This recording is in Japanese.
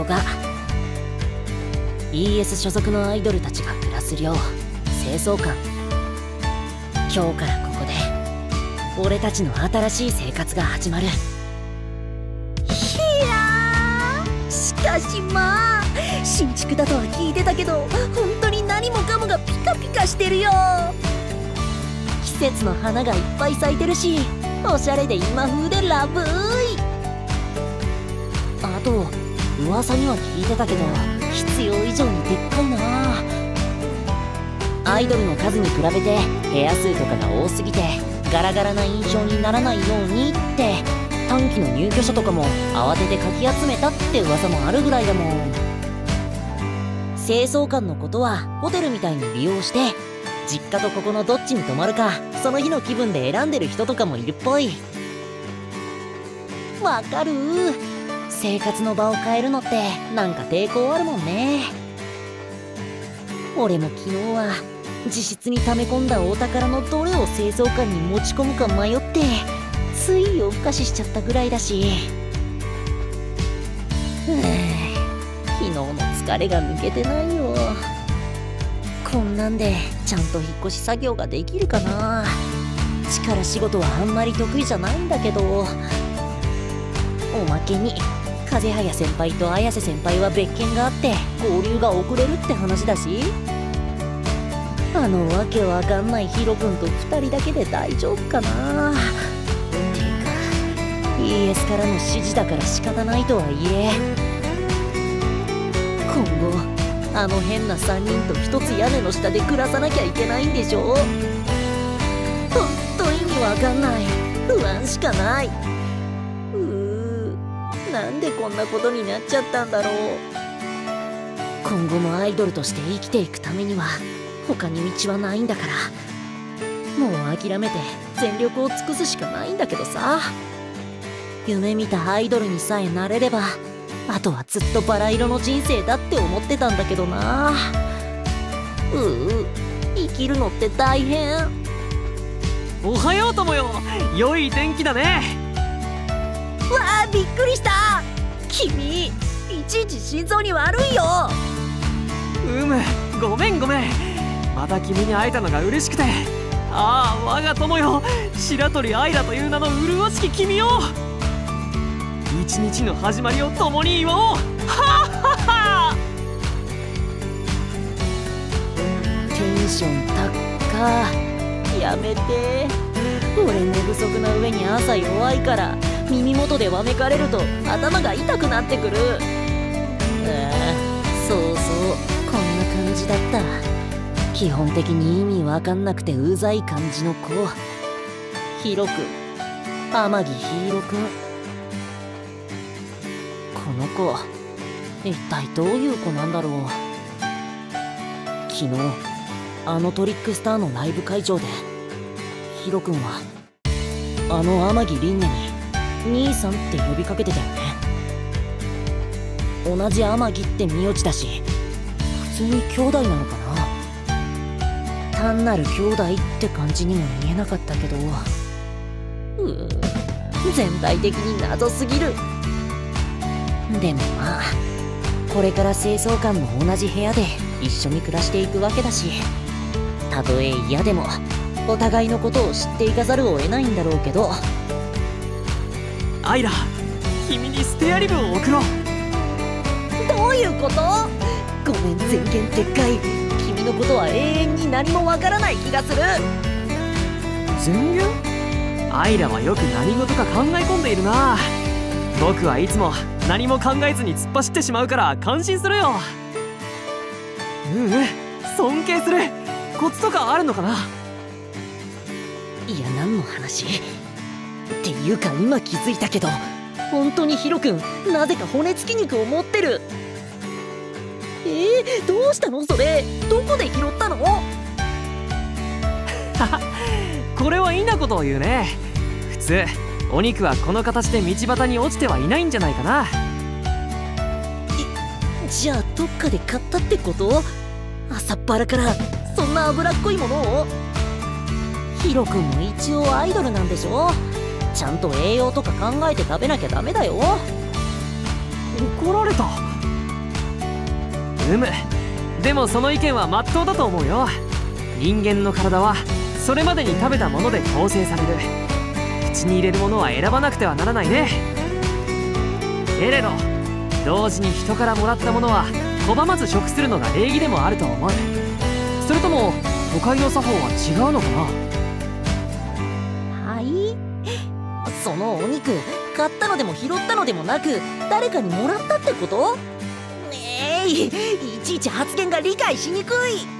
こが ES 所属のアイドルたちが暮らす寮清掃館。今日からここで俺たちの新しい生活が始まる。いやしかしまあ新築だとは聞いてたけど本当に何もかもがピカピカしてるよ。季節の花がいっぱい咲いてるしおしゃれで今風でラブーいあと噂には聞いてたけど必要以上にでっかいな。アイドルの数に比べて部屋数とかが多すぎてガラガラな印象にならないようにって短期の入居者とかも慌ててかき集めたって噂もあるぐらいだもん。清掃官のことはホテルみたいに利用して実家とここのどっちに泊まるかその日の気分で選んでる人とかもいるっぽい。わかる生活の場を変えるのってなんか抵抗あるもんね。俺も昨日は自室に溜め込んだお宝のどれを清掃官に持ち込むか迷ってつい夜更かししちゃったぐらいだし。ふぅ昨日の疲れが抜けてないよ。こんなんでちゃんと引っ越し作業ができるかな。力仕事はあんまり得意じゃないんだけど。おまけに風早先輩と綾瀬先輩は別件があって合流が遅れるって話だし。あのわけわかんないヒロ君と2人だけで大丈夫かな。てか ES からの指示だから仕方ないとはいえ今後あの変な3人と一つ屋根の下で暮らさなきゃいけないんでしょ。ほんと意味わかんない。不安しかない。なんでこんなことになっちゃったんだろう。今後もアイドルとして生きていくためには他に道はないんだから。もう諦めて全力を尽くすしかないんだけどさ。夢見たアイドルにさえなれればあとはずっとバラ色の人生だって思ってたんだけどな。うう生きるのって大変。おはようともよ良い天気だね。わあびっくりした君いちいち心臓に悪いよ。うむごめんごめん。また君に会えたのが嬉しくて。ああ我が友よ。白鳥アイラという名の麗しき君よ。一日の始まりを共に祝おう。はははテンション高やめて。俺寝不足な上に朝弱いから耳元でわめかれると頭が痛くなってくる。ああそうそうこんな感じだった。基本的に意味わかんなくてうざい感じの子。ヒロくん天城ヒーロく。んこの子一体どういう子なんだろう。昨日あのトリックスターのライブ会場でヒロ君はあの天城凛音に兄さんって呼びかけてたよね。同じ天城って名字だし普通に兄弟なのかな。単なる兄弟って感じにも見えなかったけど。うー全体的に謎すぎる。でもまあこれから清掃官も同じ部屋で一緒に暮らしていくわけだしたとえ嫌でもお互いのことを知っていかざるを得ないんだろうけどアイラ君にスペアリブを送ろう。どういうこと？ごめん全言撤回。君のことは永遠に何もわからない気がする。全言？アイラはよく何事か考え込んでいるな。僕はいつも何も考えずに突っ走ってしまうから感心するよ。うんうん。尊敬する。コツとかあるのかな？いや何の話？っていうか今気づいたけど本当にヒロ君なぜか骨付き肉を持ってる。えー、どうしたの？それどこで拾ったの？これはいいなことを言うね。普通お肉はこの形で道端に落ちてはいないんじゃないかな。じゃあどっかで買ったってこと？朝っぱらからそんな脂っこいものを？ヒロ君も一応アイドルなんでしょ？ちゃんと栄養とか考えて食べなきゃダメだよ。怒られた。うむ。でもその意見は真っ当だと思うよ。人間の体はそれまでに食べたもので構成される。口に入れるものは選ばなくてはならないね。けれど同時に人からもらったものは拒まず食するのが礼儀でもあると思う。それとも都会の作法は違うのかな？そのお肉買ったのでも拾ったのでもなく誰かにもらったってこと？えいいちいち発言が理解しにくい。